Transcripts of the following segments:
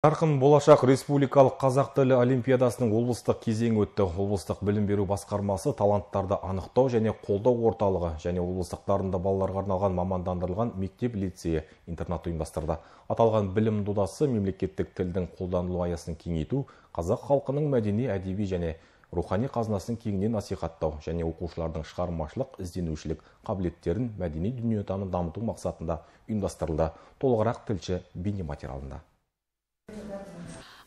Жарқын болашақ республикалық қазақ тілі олимпиадасының облыстық кезеңі өтті. Облыстық білім беру басқармасы таланттарды анықтау және қолдау орталығы және облыстық дарынды балаларға арналған мамандандырылған мектеп лицейі интернат ұйымдастырды. Аталған білім додасы мемлекеттік тілдің қолданылу аясын кеңейту, қазақ халқының мәдени, әдеби және рухани қазынасын кеңінен насихаттау және оқушылардың шығармашылық ізденушілік қабілеттерін мәдени дүниетанын дамыту мақсатында ұйымдастырылды. Толығырақ тілші бейнематериалында.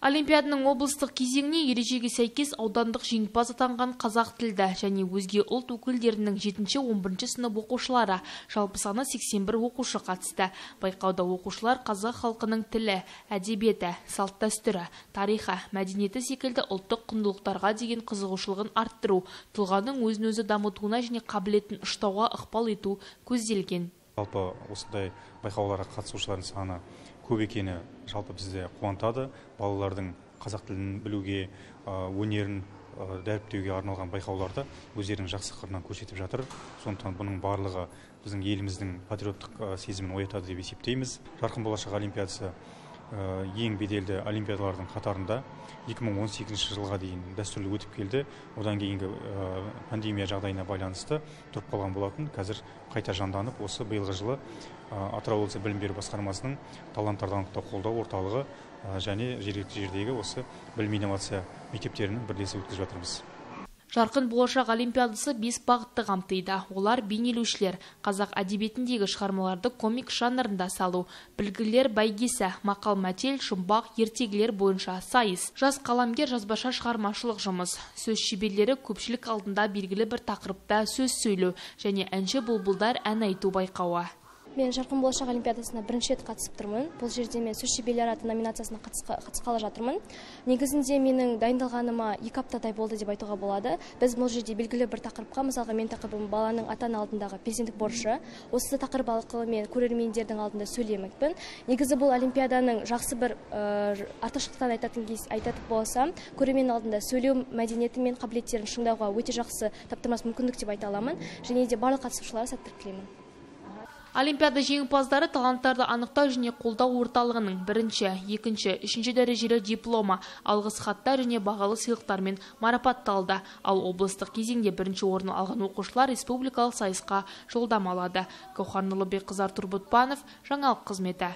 Олимпиаданың облыстық кезеңіне ережеге сәйкес аудандық жеңімпаз атанған қазақ тілді және өзге ұлт өкілдерінің 7-11 сынып оқушылары жалпы саны 81 оқушы қатысты. Байқауда оқушылар қазақ халқының тілі, әдебиеті, салт дәстүрі, тарихы, мәдениеті секілді ұлттық құндылықтарға деген қызығушылығын арттыру, тұлғаның өзін өзі дамытуына және қабілетін ұштауға ықпал ету көзделген. Жалпы осындай байқауларға қатысушылардың саны көп екені жалпы бізді қуантады. Балалардың қазақ тілін білуге өнерін дәріптеуге арналған байқауларда өздерінің жақсы қырынан көрсетіп жатыр. Сондықтан бұның барлығы біздің еліміздің патриоттық сезімін оятады деп есептейміз. Жарқын болашақ олимпиадасы ең беделді олимпиадалардың қатарында 2018 жылға дейін дәстүрлі өтіп келді. Одан кейінгі пандемия жағдайына байланысты тұрып қалған болатын. Қазір қайта жанданып осы биылғы жылы атырау облысы білім беру басқармасының таланттарды анықтау қолдау орталығы және жергілікті жердегі осы білім инновация мектептерінің бірлесіп өткізіп жатырмыз. Жарқын болашақ олимпиадасы бес бағытты қамтиды. Олар бейнелеушілер, қазақ әдебиетіндегі шығармаларды комик жанрында салу, білгілер бәйгесі, мақал мәтел, жұмбақ, ертегілер бойынша сайыс, жас қаламгер жазбаша шығармашылық жұмыс, сөз шеберлері көпшілік алдында белгілі бір тақырыпта сөз сөйлеу және әнші бұлбұлдар ән айту байқауы мен жарқын болашақ олимпиадасына бірінші рет қатысып тұрмын. Бұл жерде мен сөз шеберлері атты номинациясына қатысқалы жатырмын. Негізінде менің дайындалғаныма екі аптадай болды деп айтуға болады. Біз бұл жерде белгілі бір тақырыпқа мысалға мен тақырыбым баланың ата ана алдындағы перзенттік борышы. Осы тақырып арқылы мен көрермендердің алдында сөйлемекпін. Негізі бұл олимпиаданың жақсы бір ә, артықшылықтарын айтатын айтатын болсам көрермен алдында сөйлеу мәдениеті мен қабілеттерін шыңдауға өте жақсы таптырмас мүмкіндік деп айта аламын. Және де барлық қатысушыларға сәттілік тілеймін. Олимпиада жеңімпаздары таланттарды анықтау және қолдау орталығының бірінші, екінші, үшінші дәрежелі диплома, алғыс хаттар және бағалы сыйлықтармен марапатталды. Ал облыстық кезеңде бірінші орын алған оқушылар республикалық сайысқа жолдама алады. Гауһар Нұрлыбекқызы Артур Бұтпанов, жаңалық қызметі.